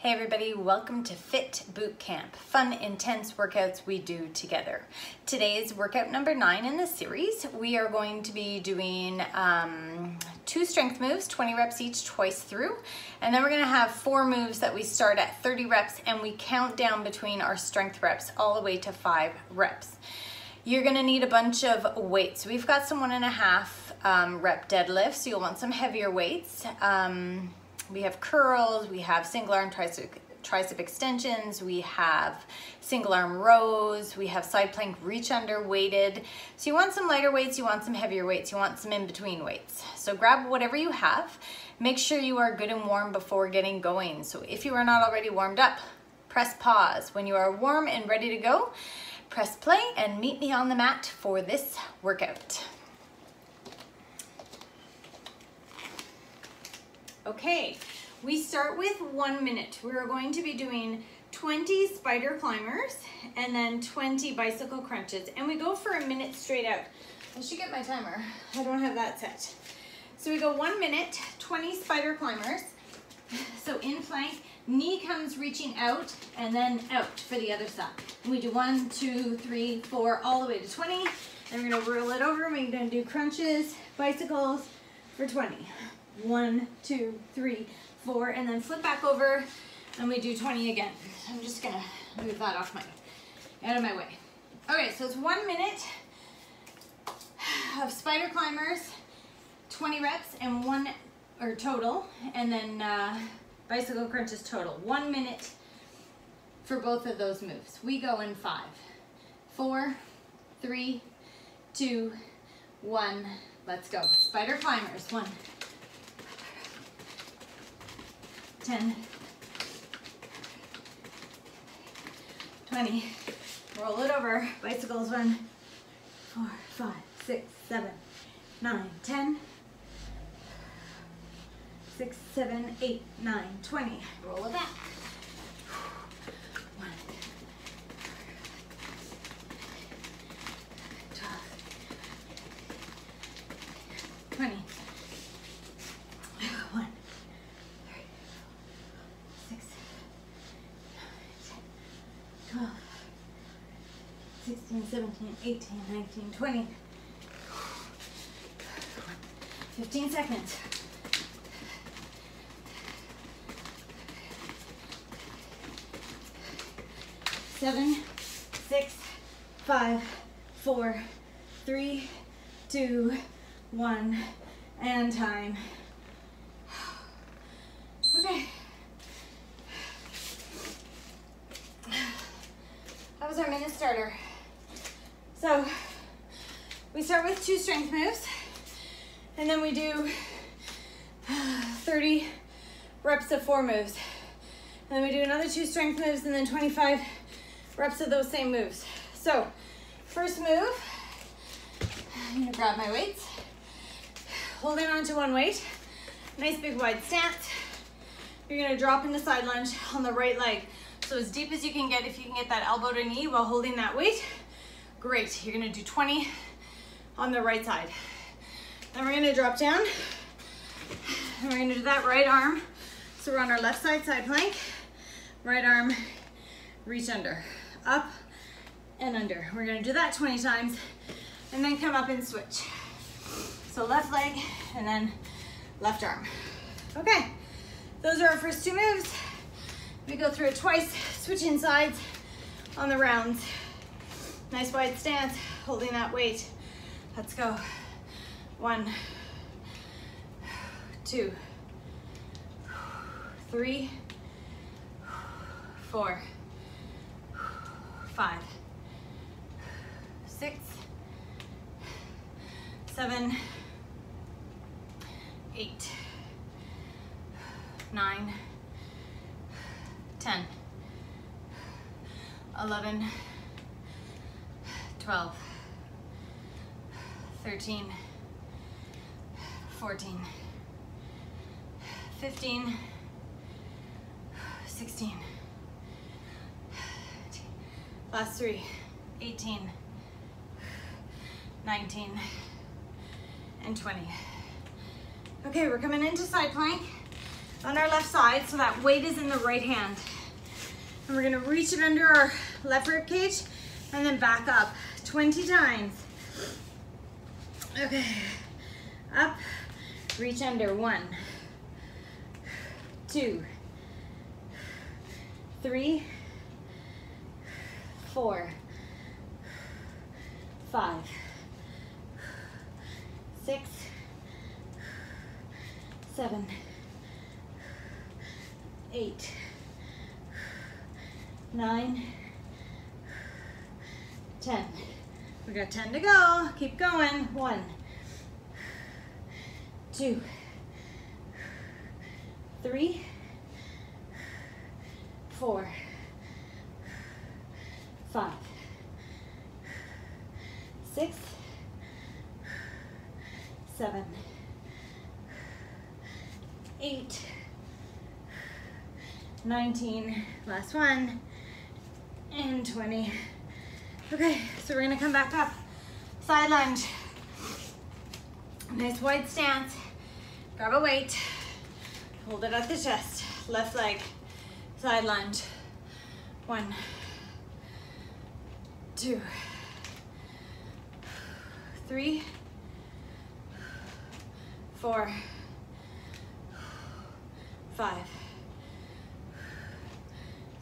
Hey everybody, welcome to Fit Boot Camp. Fun, intense workouts we do together. Today's workout number nine in the series. We are going to be doing um, two strength moves, 20 reps each, twice through. And then we're gonna have four moves that we start at 30 reps and we count down between our strength reps all the way to five reps. You're gonna need a bunch of weights. We've got some one and a half um, rep deadlifts, so you'll want some heavier weights. Um, we have curls, we have single arm tricep, tricep extensions, we have single arm rows, we have side plank reach under weighted. So you want some lighter weights, you want some heavier weights, you want some in between weights. So grab whatever you have. Make sure you are good and warm before getting going. So if you are not already warmed up, press pause. When you are warm and ready to go, press play and meet me on the mat for this workout. Okay, we start with one minute. We're going to be doing 20 spider climbers and then 20 bicycle crunches. And we go for a minute straight out. I should get my timer. I don't have that set. So we go one minute, 20 spider climbers. So in plank, knee comes reaching out and then out for the other side. We do one, two, three, four, all the way to 20. And we're gonna roll it over we're gonna do crunches, bicycles for 20 one, two, three, four, and then flip back over and we do 20 again. I'm just gonna move that off my, out of my way. Okay, so it's one minute of spider climbers, 20 reps and one, or total, and then uh, bicycle crunches total. One minute for both of those moves. We go in five, four, three, two, one. Let's go. Spider climbers, one, 10, 20. Roll it over. Bicycles, one, four, five, six, seven, nine, 10, six, seven, eight, nine, 20. Roll it back. One, 20. 16, 17, 18, 19, 20. 15 seconds. Seven, six, five, four, three, two, one, and time. Okay. That was our minute starter. So we start with two strength moves and then we do 30 reps of four moves. And then we do another two strength moves and then 25 reps of those same moves. So first move, I'm gonna grab my weights, holding onto one weight, nice big wide stance. You're gonna drop into side lunge on the right leg. So as deep as you can get, if you can get that elbow to knee while holding that weight, Great, you're gonna do 20 on the right side. Then we're gonna drop down, and we're gonna do that right arm. So we're on our left side, side plank. Right arm, reach under, up and under. We're gonna do that 20 times, and then come up and switch. So left leg, and then left arm. Okay, those are our first two moves. We go through it twice, switching sides on the rounds. Nice wide stance, holding that weight. Let's go. One, two, three, four, five, six, seven, eight, nine, ten, eleven. 12, 13, 14, 15, 16, last three, 18, 19, and 20. Okay, we're coming into side plank. on our left side so that weight is in the right hand. And we're gonna reach it under our left rib cage and then back up 20 times. Okay, up, reach under, one, two, three, four, five, six, seven, eight, nine, ten. We got 10 to go. Keep going. One, two, three, four, five, six, seven, eight, 19, last one, and 20. Okay, so we're gonna come back up. Side lunge. Nice wide stance. Grab a weight. Hold it at the chest. Left leg. Side lunge. One, two, three, four, five,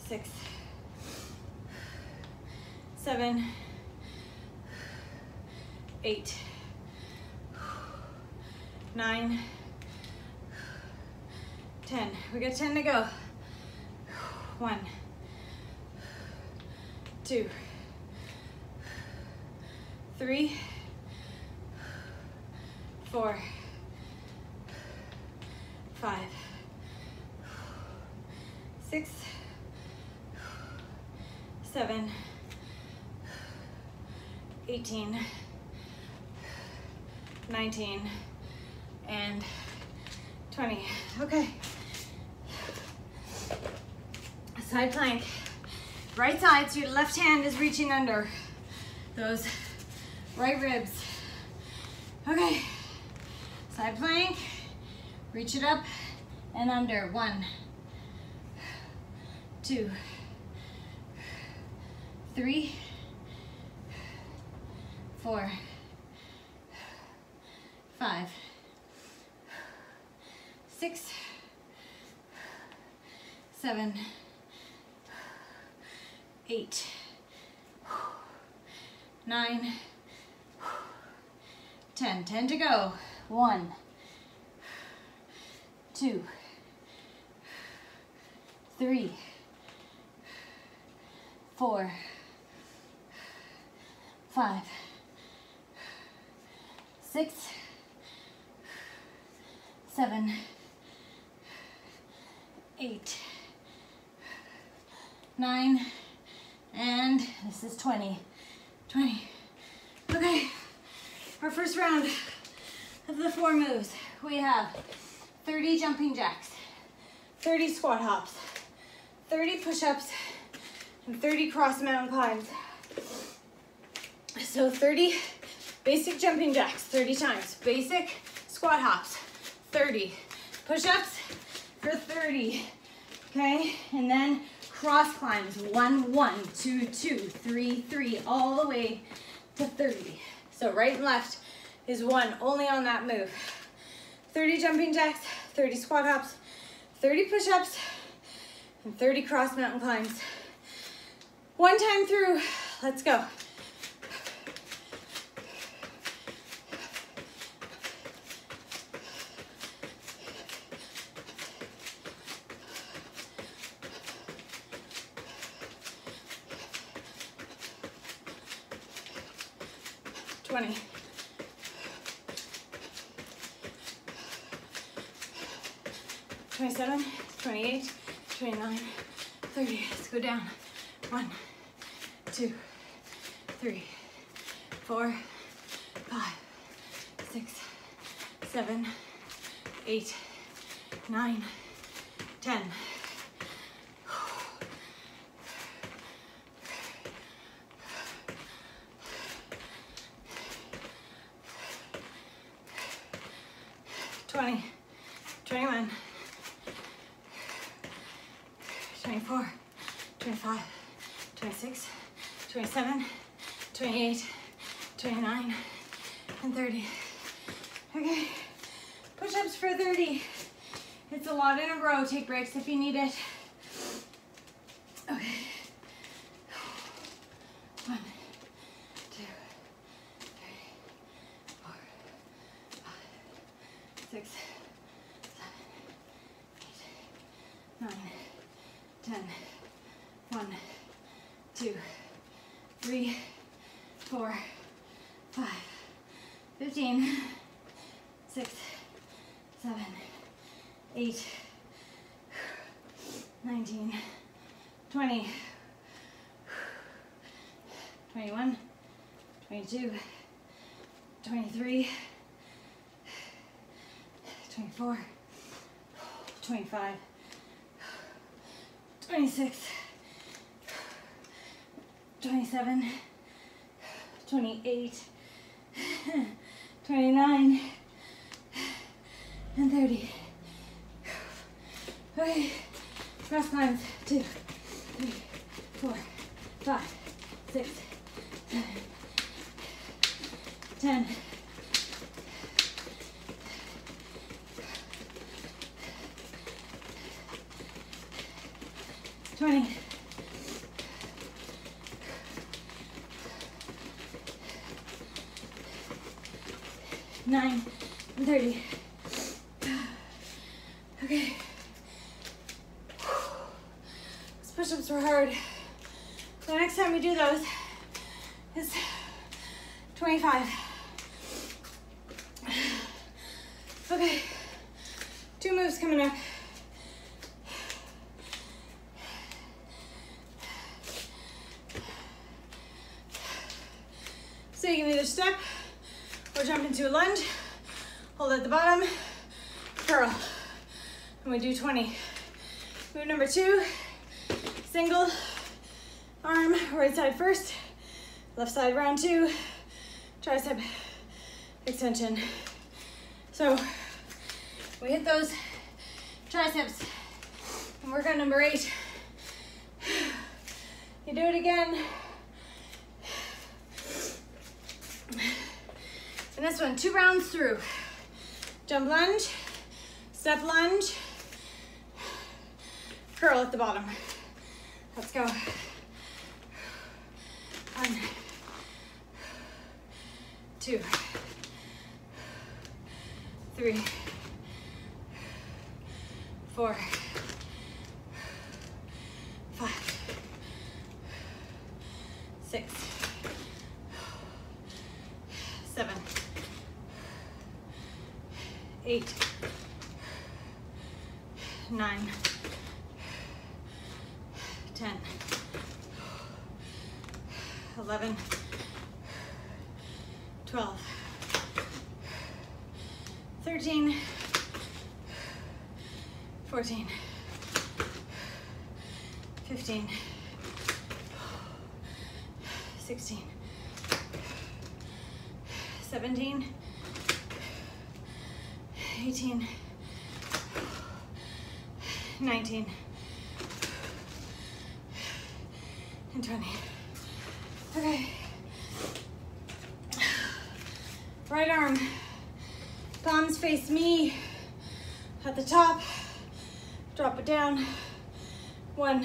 six, seven, eight, nine, ten. We got 10 to go. One, two, three, four, five, six, seven, 18, 19, and 20. Okay. Side plank. Right side, so your left hand is reaching under those right ribs. Okay. Side plank. Reach it up and under. One, two, three, four, five, six, seven, eight, nine, ten. Ten to go. One, two, three, four, five, six, seven, eight, nine, and this is 20. 20. Okay, our first round of the four moves. We have 30 jumping jacks, 30 squat hops, 30 push-ups, and 30 cross mountain climbs. So 30 basic jumping jacks, 30 times. Basic squat hops, 30. Push-ups for 30, okay? And then cross climbs, one, one, two, two, three, three, all the way to 30. So right and left is one, only on that move. 30 jumping jacks, 30 squat hops, 30 push-ups, and 30 cross mountain climbs. One time through, let's go. Twenty. 27, 28, 29, 30. Let's go down. One, two, three, four, five, six, seven, eight, nine, ten. Twenty, twenty-one, 24, 25, 26, 27, 28, 29, and 30. Okay, push-ups for 30. It's a lot in a row. Take breaks if you need it. Okay. One, two, three, four, five, six, seven, eight, nine, ten. One, two, three, four, five, fifteen, six, seven, eight, nineteen, twenty. 21, 22, 23, 24, 25, 26, 27, 28, 29, and 30. Okay, cross climbs, two, three, four, five, six, seven, 10, So we hit those triceps and work on number eight. You do it again. And this one, two rounds through. Jump lunge, step lunge, curl at the bottom. Let's go. One, two, three, four, five, six, seven, eight, nine, ten, eleven, twelve, thirteen, fourteen, fifteen, sixteen, seventeen, eighteen, nineteen, and 20. Okay. Right arm, palms face me at the top. Drop it down. One,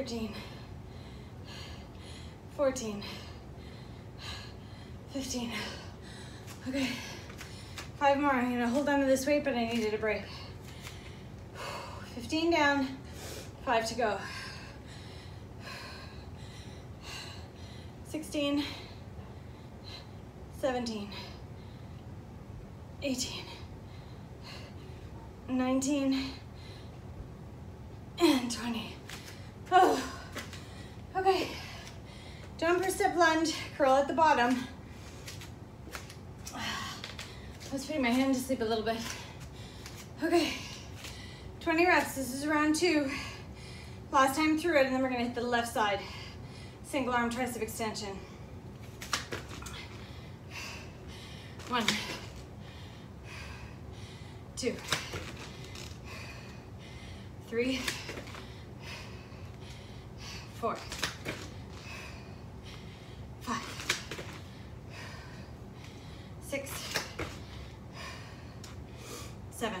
thirteen, fourteen, fifteen. Okay, five more. I'm gonna hold on to this weight, but I needed a break. 15 down, five to go. 16, 17, 18, 19, and 20. Oh, okay. Jumper step lunge, curl at the bottom. I was putting my hand to sleep a little bit. Okay, 20 reps. This is round two. Last time through it, and then we're gonna hit the left side. Single arm tricep extension. One, two, three, four, five, six, seven,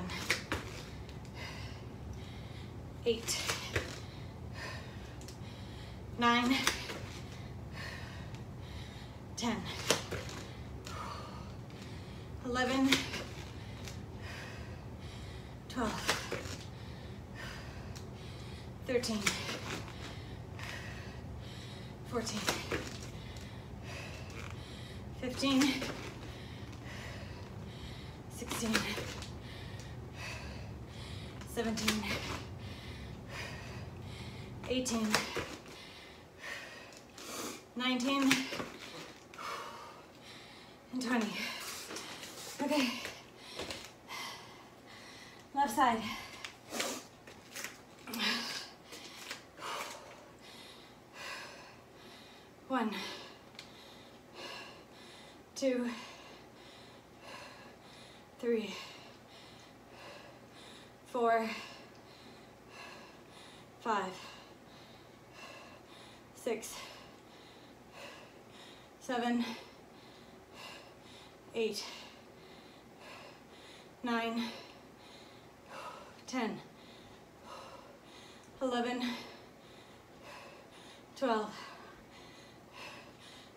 eight, 18, 19, and 20. Okay. Left side. One, two. Six, seven, eight, nine, ten, eleven, twelve,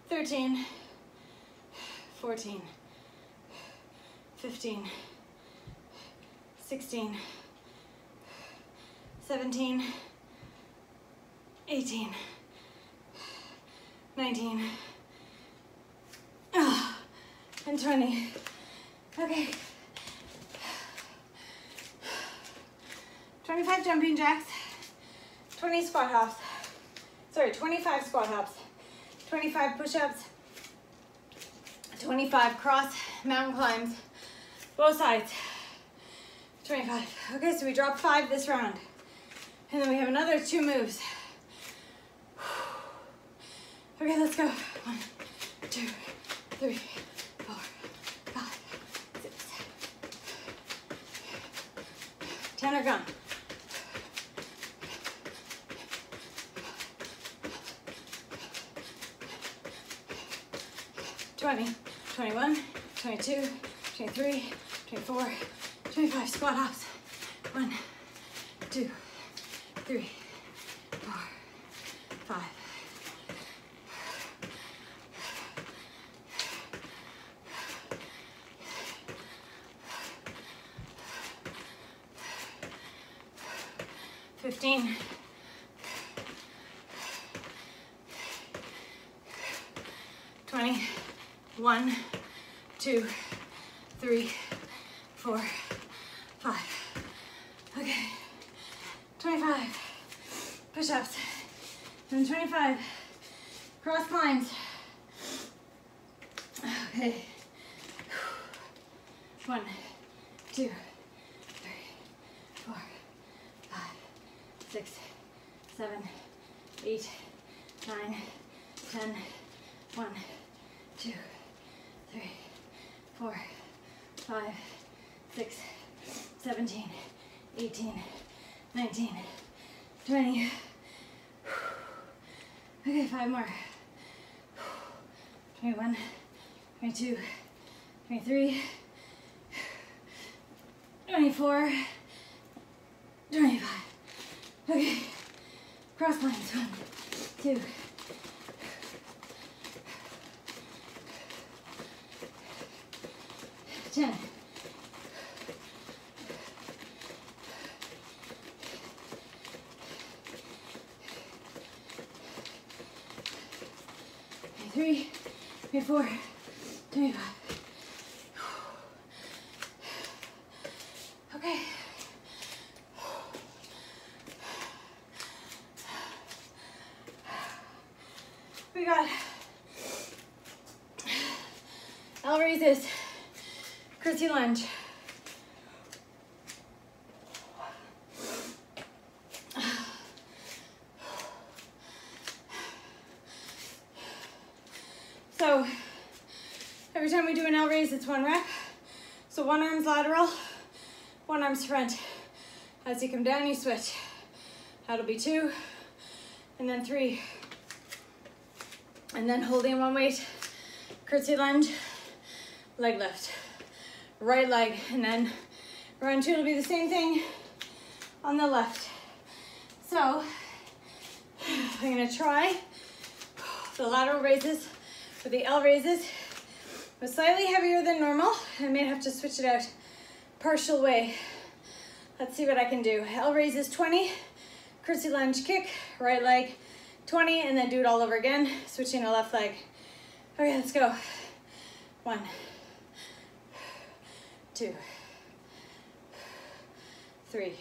thirteen, fourteen, fifteen, sixteen, seventeen, eighteen, nineteen. Ah, and 20. Okay. 25 jumping jacks, 20 squat hops. Sorry, 25 squat hops, 25 push-ups, 25 cross mountain climbs, both sides. 25. Okay, so we drop five this round. And then we have another two moves. Okay, let's go. One, two, three, four, five, six. Ten are gone. Twenty, twenty-one, twenty-two, twenty-three, twenty-four, twenty-five. Squat hops. One, two, three, 25. Cross climbs. Okay. One, two, three, four, five, six, seven, eight, nine, ten. One, two, three, four, five, six, 20, Okay, five more. 21, 22, 23, 24, 25. Okay. Cross lines. One, two. Ten. Three, twenty-four, twenty-five. we got L raises, curtsy lunge. So every time we do an L raise, it's one rep. So one arm's lateral, one arm's front. As you come down, you switch. That'll be two, and then three. And then holding one weight, curtsy lunge, leg lift. Right leg, and then round two will be the same thing on the left. So I'm gonna try the lateral raises for the L raises was slightly heavier than normal. I may have to switch it out partial way. Let's see what I can do. L raises 20, curtsy lunge kick, right leg 20, and then do it all over again, switching to left leg. Okay, let's go. One, two, three,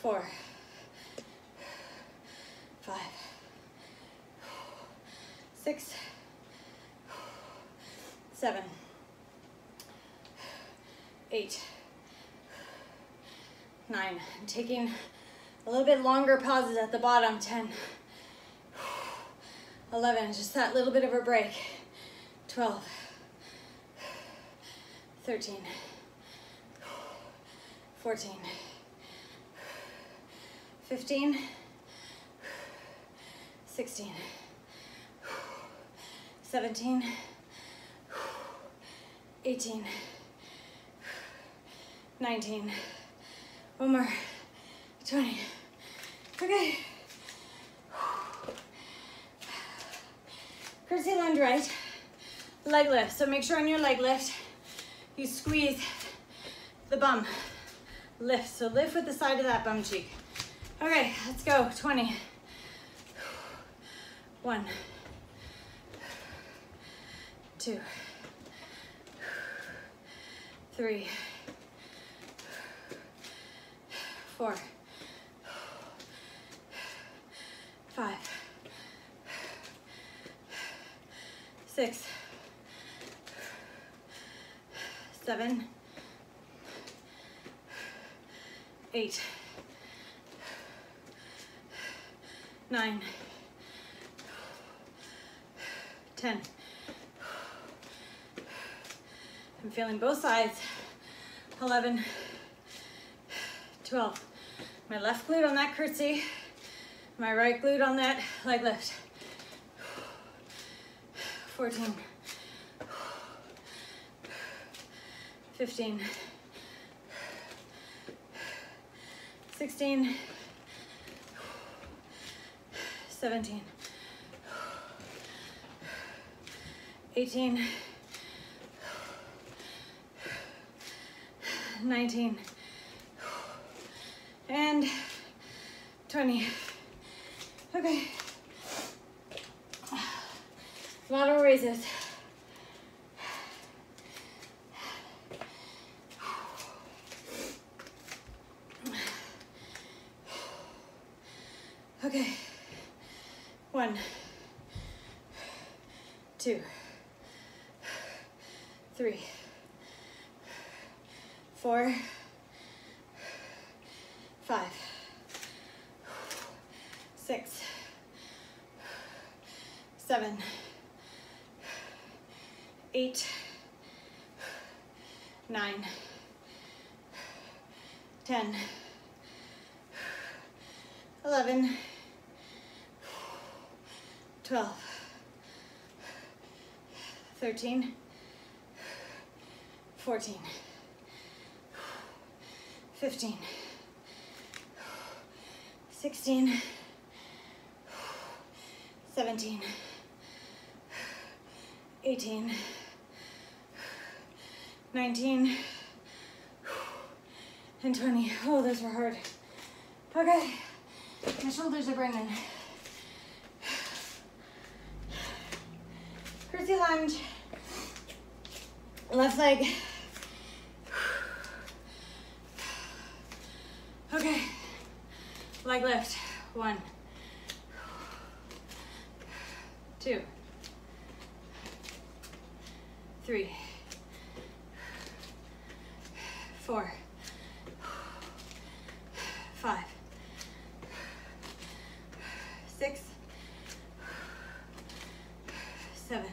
four, five, six, seven, eight, nine. I'm taking a little bit longer pauses at the bottom, 10, 11, just that little bit of a break, 12, 13, 14, 15, 16, 17, 18, 19, one more, 20. Okay. Curtsy lunge right, leg lift. So make sure on your leg lift, you squeeze the bum. Lift, so lift with the side of that bum cheek. Okay, let's go, 20. One, two, three, four, five, six, seven, eight, nine, ten. I'm feeling both sides. 11, 12. My left glute on that curtsy, my right glute on that leg lift. 14, 15, 16, 17, 18, 19, and 20. Okay. Lateral raises. Okay. One, two, three, four, five, six, seven, eight, nine, ten, eleven, twelve, thirteen, fourteen. 15, 16, 17, 18, 19, and 20. Oh, those were hard. Okay, my shoulders are burning. Curtsy lunge, left leg. Okay, leg lift, one, two, three, four, five, six, seven,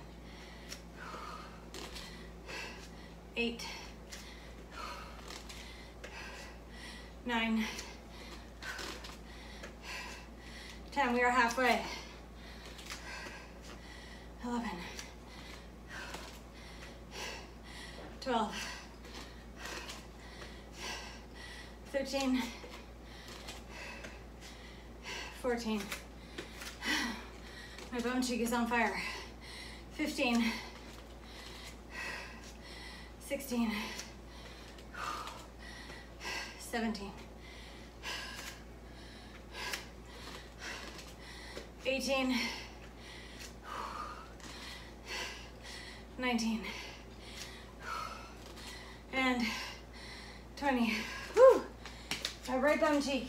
eight, nine, ten. We are halfway. 11, 12, 13, 14. My bum cheek is on fire. 15, 16, 17, 18, 19, and 20. Whew. My right bum cheek.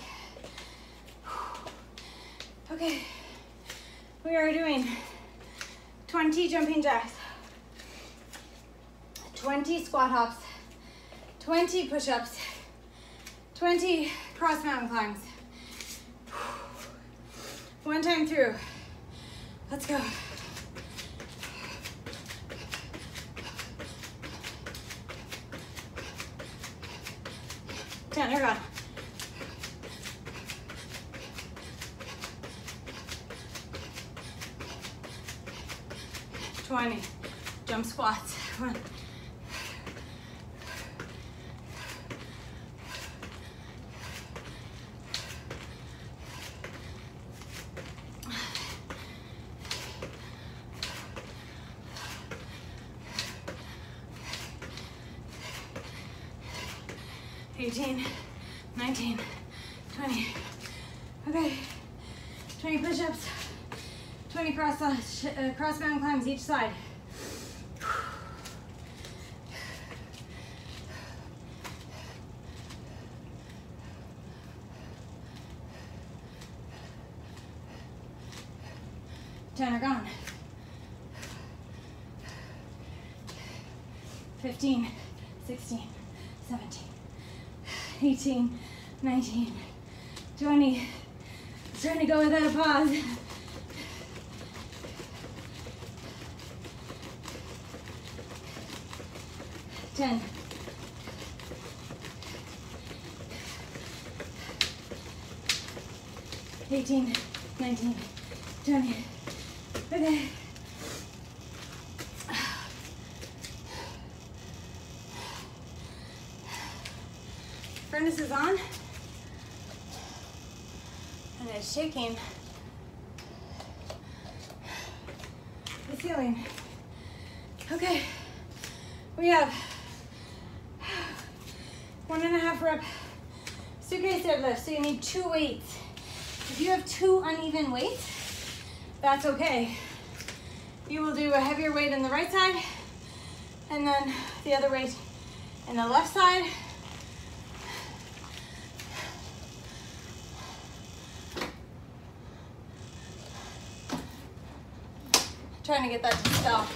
Okay, we are doing 20 jumping jacks, 20 squat hops, 20 push-ups, 20 cross mountain climbs. One time through. Let's go. Ten, you're gone. Twenty. Jump squats. One. Eighteen, nineteen, twenty. Okay, twenty push-ups, twenty cross uh, sh- cross mountain climbs each side. Ten are gone. 15, 16, 17, 18, 19, 20. It's trying to go without a pause. 18, 19, 20. Okay. Furnace is on. And it's shaking the ceiling. Okay, we have one and a half rep suitcase deadlift. So you need two weights. If you have two uneven weights, that's okay. You will do a heavier weight in the right side and then the other weight in the left side. Trying to get that to stop.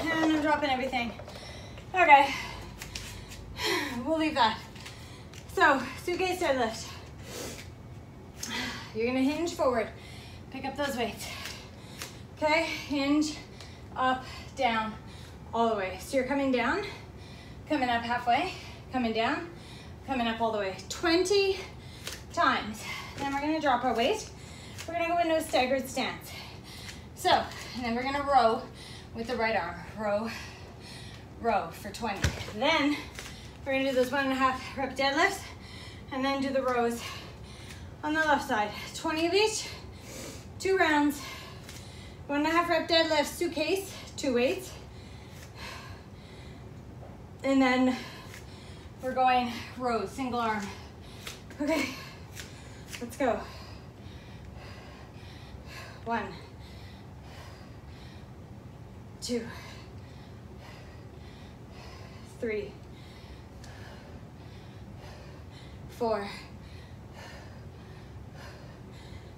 And I'm dropping everything. Okay, we'll leave that. So, suitcase deadlift. You're gonna hinge forward. Pick up those weights. Okay, hinge, up, down, all the way. So you're coming down, coming up halfway, coming down, coming up all the way. 20 times. Then we're gonna drop our weight. We're gonna go into a staggered stance. So, and then we're gonna row with the right arm. Row, row for 20. Then we're gonna do those one and a half rep deadlifts and then do the rows on the left side. 20 of each, two rounds, one and a half rep deadlift, suitcase, two weights. And then we're going rows, single arm. Okay, let's go. One, two, three, four,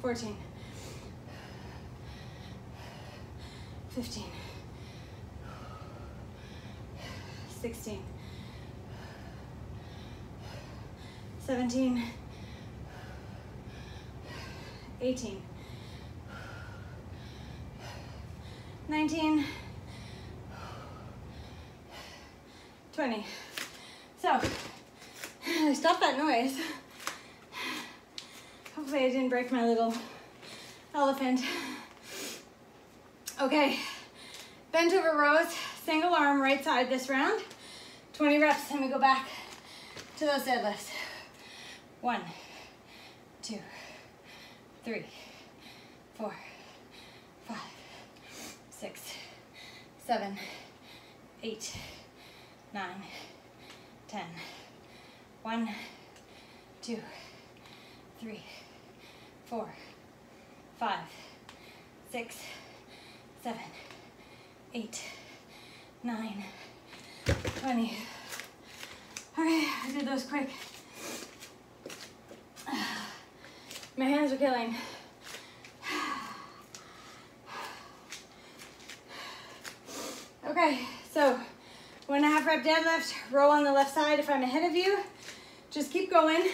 fourteen, fifteen, sixteen. 17, 18, 19, 20. So, stop that noise. Break my little elephant. Okay, bent over rows, single arm right side this round. 20 reps and we go back to those deadlifts. One, two, three, four, five, six, seven, eight, nine, ten. One, two, three, four, five, six, seven, eight, nine, twenty. Okay, I did those quick. My hands are killing. Okay, so one and a half rep deadlift, roll on the left side if I'm ahead of you. Just keep going.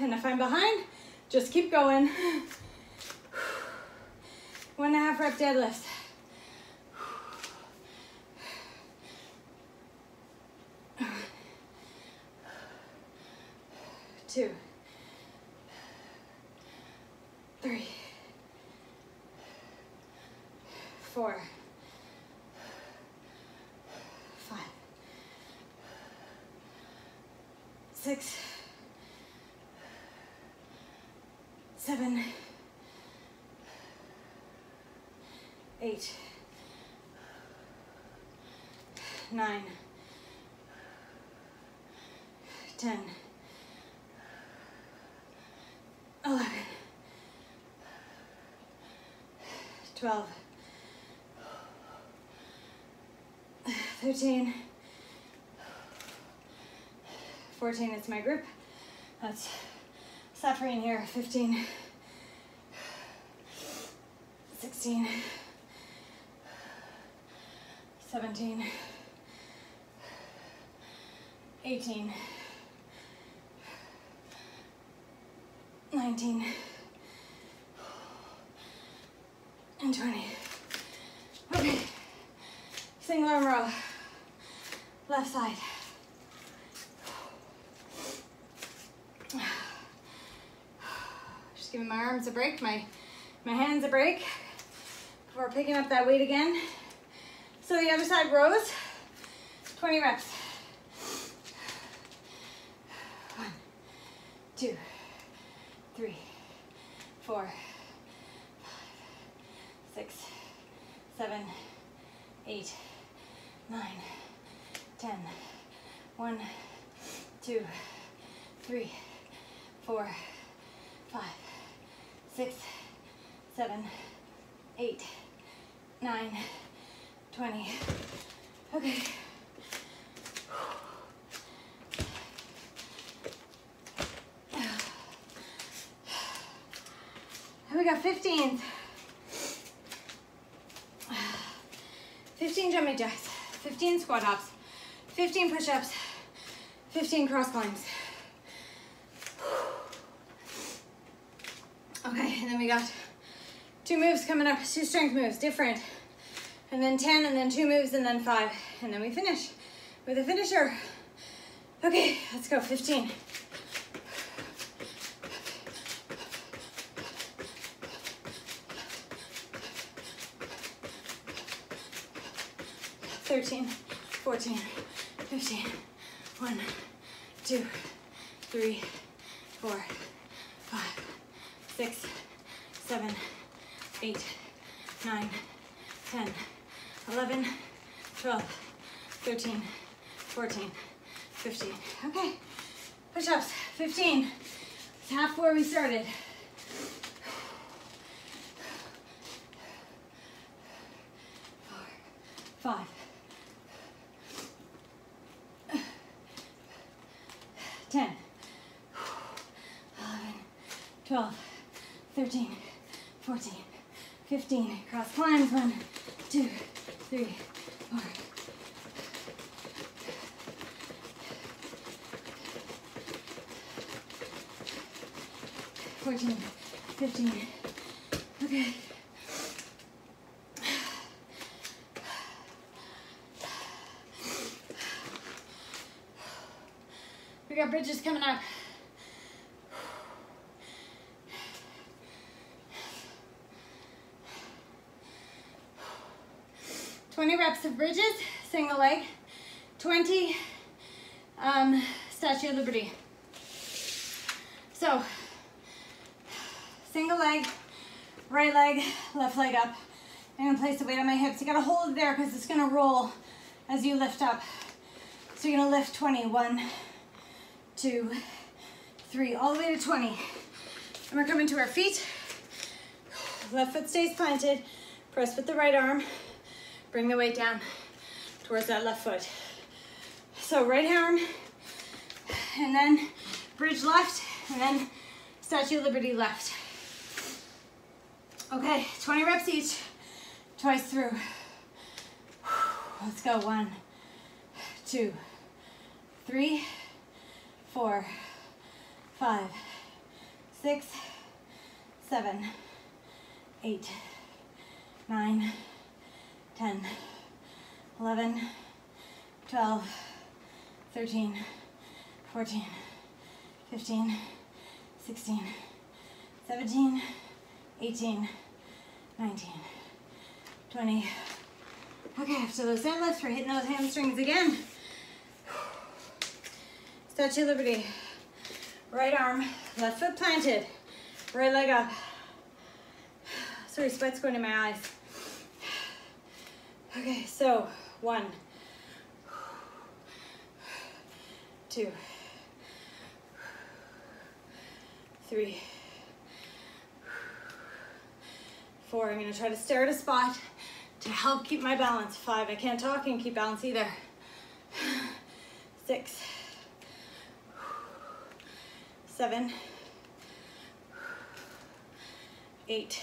And if I'm behind, just keep going. One and a half rep deadlift. Two. Three. Four. Five. Six. Seven. Eight. Nine. Ten. Eleven. Twelve. Thirteen. Fourteen, it's my group. That's suffering here. Fifteen. Sixteen. Seventeen. Eighteen. 19 and 20. Okay, single arm row, left side. Just giving my arms a break, my, my hands a break before picking up that weight again. So the other side rows, 20 reps. One, two, three, four, five, six, seven, eight, nine, ten. One, two, three, four, five, six, seven, eight, nine, twenty. Okay. And we got 15. 15 jumping jacks, 15 squat hops, 15 push-ups, 15 cross climbs. Okay, and then we got two moves coming up, two strength moves, different. And then 10, and then two moves, and then five. And then we finish with a finisher. Okay, let's go, 15. Thirteen, fourteen, fifteen. One, two, three, four, five, six, seven, eight, nine, 10, 11, 12, 13, 14, 15. Okay, push-ups, 15. It's half where we started. Four, five, 10, 11, 12, 13, 14, 15. Cross climbs, one, two, three, four. Fourteen, fifteen. Okay. We got bridges coming up. 20 reps of bridges, single leg, 20 um, Statue of Liberty. So, single leg, right leg, left leg up. I'm gonna place the weight on my hips. You gotta hold it there because it's gonna roll as you lift up. So you're gonna lift 20. One, two, three, all the way to 20. And we're coming to our feet. Left foot stays planted. Press with the right arm. Bring the weight down towards that left foot. So right arm, and then bridge left, and then Statue of Liberty left. Okay, 20 reps each, twice through. Let's go, one, two, three, four, five, six, seven, eight, nine, 10, 11, 12, 13, 14, 15, 16, 17, 18, 19, 20. Okay, after those deadlifts, we're hitting those hamstrings again. Statue of Liberty. Right arm, left foot planted, right leg up. Sorry, sweat's going in my eyes. Okay, so one, two, three, four. I'm gonna try to stare at a spot to help keep my balance. Five, I can't talk and keep balance either. Six, seven, eight,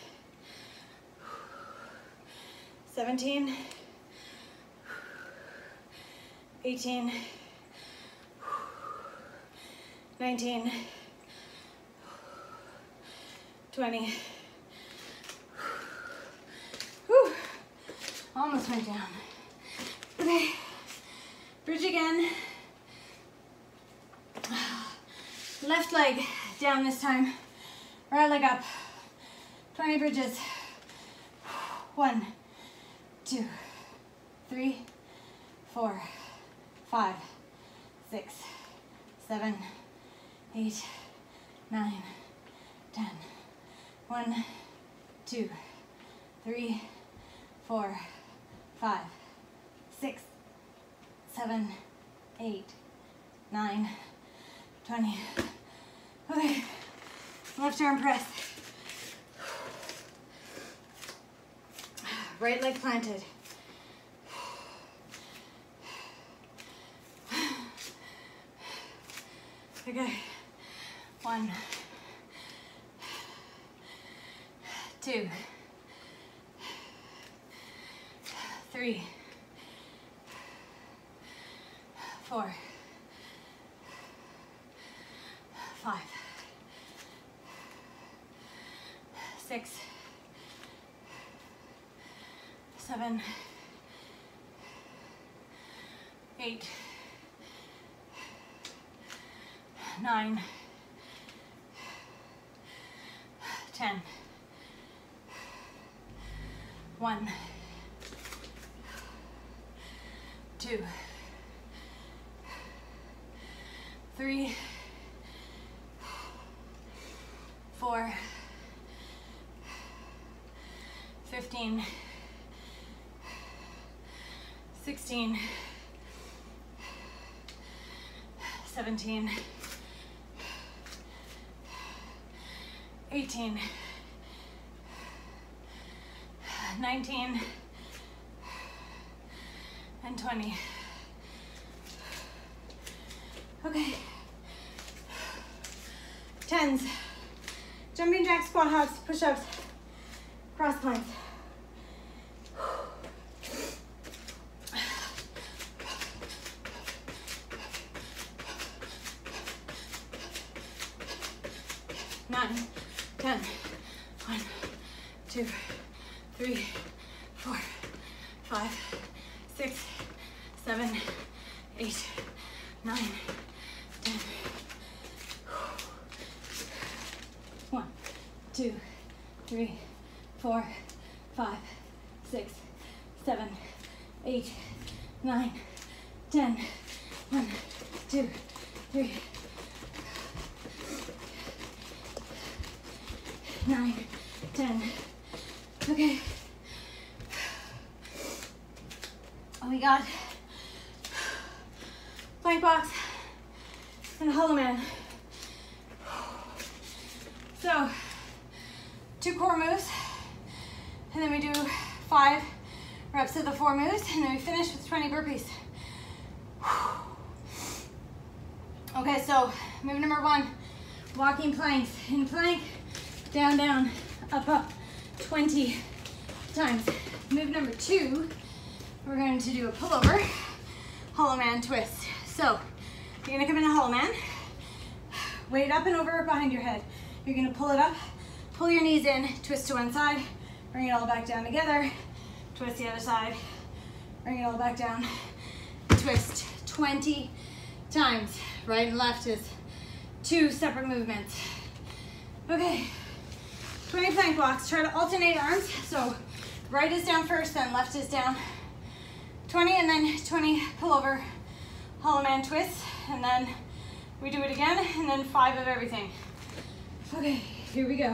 17, 18, 19, 20. Whew. Almost went down. Okay, bridge again. Left leg down this time. Right leg up. 20 bridges. One, two, three, four, five, six, seven, eight, nine, ten. One, two, three, four, five, six, seven, eight, nine, twenty. Okay, left arm press. Right leg planted. Okay, one, two, three, four, five, six, eight, nine, ten, one, two, three, four, 15, 16, 17, 18, 19, and 20. Okay. Tens. Jumping jack squat hops, push-ups, cross planks. Nine, ten, one, two, three, four, five, six, seven, eight, nine, ten. One, two, three, four, five, six, seven, eight, nine, ten. One, two, three, nine, ten. Okay. Oh, we got plank box and a hollow man. So, two core moves, and then we do five reps of the four moves, and then we finish with 20 burpees. Okay, so move number one, walking planks. In plank, down, down, up, up, 20 times. Move number two, we're going to do a pullover, hollow man twist. So, you're gonna come in a hollow man, weight up and over behind your head. You're gonna pull it up, pull your knees in, twist to one side, bring it all back down together, twist the other side, bring it all back down, twist 20 times. Right and left is two separate movements. Okay, 20 plank blocks. Try to alternate arms. So right is down first, then left is down. 20 and then 20 pull over, hollow man twist, and then we do it again, and then five of everything. Okay, here we go.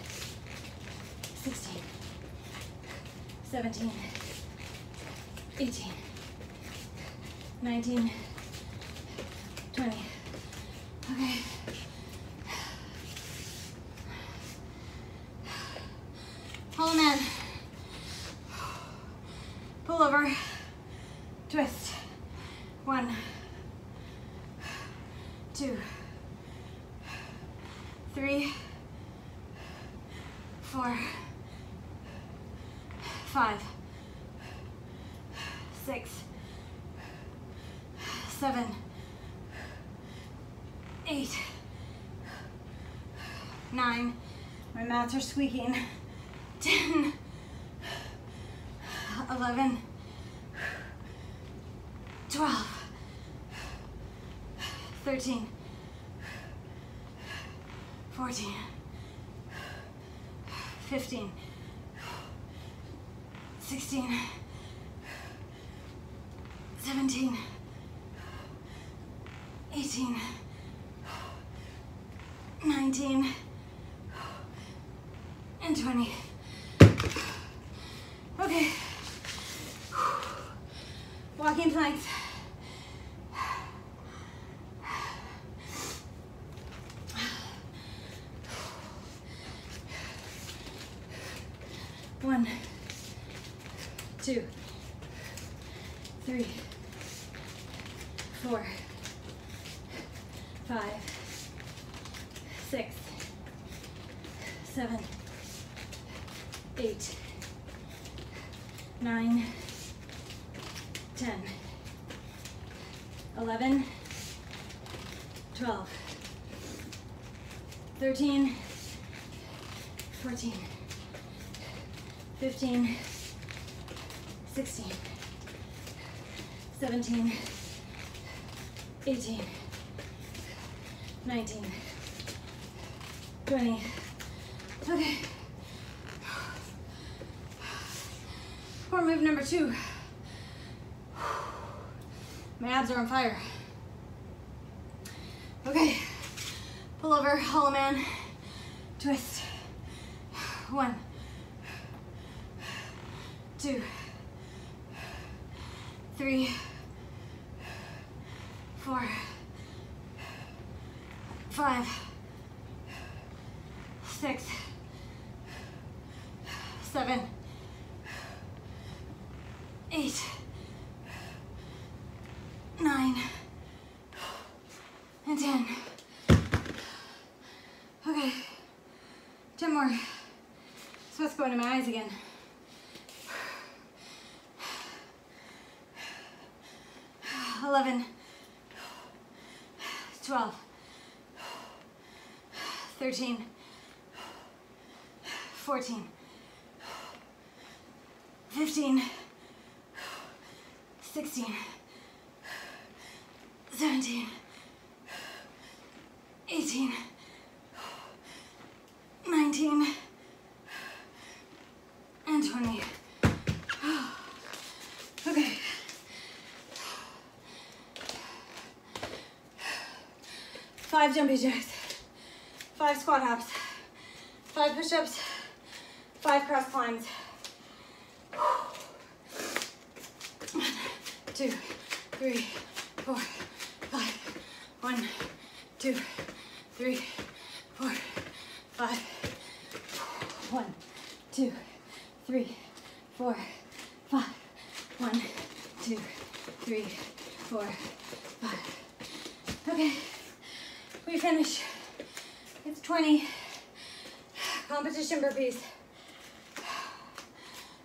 sixteen, seventeen, eighteen, nineteen, twenty. Okay. Hollow man. Pull over. Twist. One. Two. Three. Four. Five. Six. Seven. Eight. Nine. My mats are squeaking. 10, 11, 12, 13, 14, 15, 16, 17, 18, 19, and 20. 17, 18, 19, 20. Okay. Core move number two. My abs are on fire. Okay. Pull over, hollow man, twist. three four, five, six, seven, eight, nine, and ten. Okay, ten more. Sweat's going to my eyes again. Eleven, twelve, thirteen, fourteen, fifteen, sixteen, seventeen, eighteen, nineteen, and 20. Okay. Five jumpy jacks, five squat hops, five push-ups, five cross climbs. One, two, three, four, five. One, two, three, four, five. One, two, three, four, five. One, two, three, four, five. Okay, we finish. It's 20 competition burpees.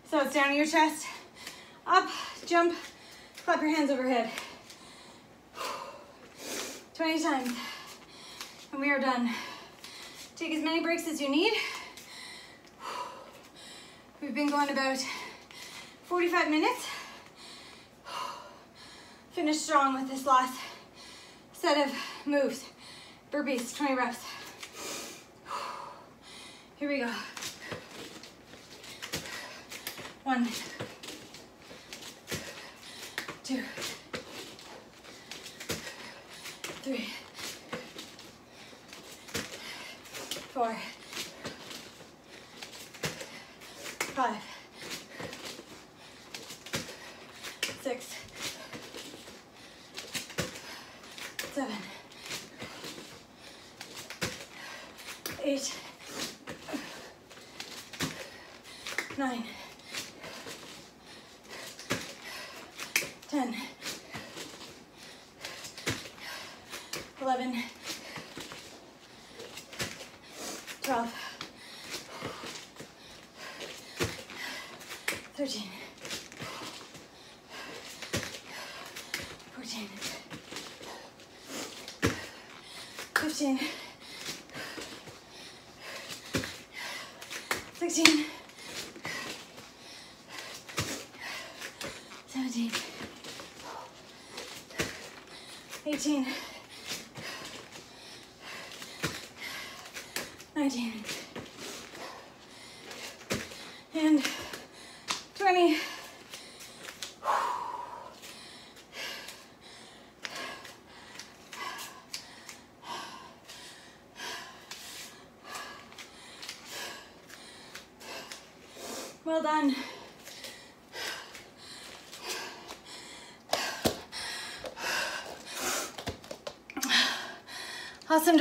So it's down to your chest, up, jump, clap your hands overhead. 20 times, and we are done. Take as many breaks as you need. We've been going about 45 minutes. Finish strong with this last set of moves. Burpees, 20 reps. Here we go. One, two, three, four, 15, 15, 16, 17, 18, 19,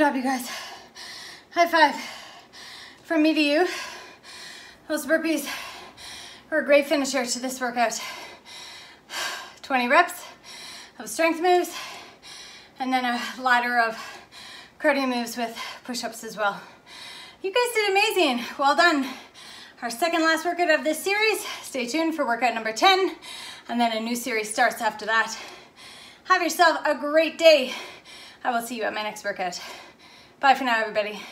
job, you guys. High five from me to you. Those burpees were a great finisher to this workout. 20 reps of strength moves, and then a ladder of cardio moves with push-ups as well. You guys did amazing, well done. Our second last workout of this series, stay tuned for workout number 10, and then a new series starts after that. Have yourself a great day. I will see you at my next workout. Bye for now, everybody.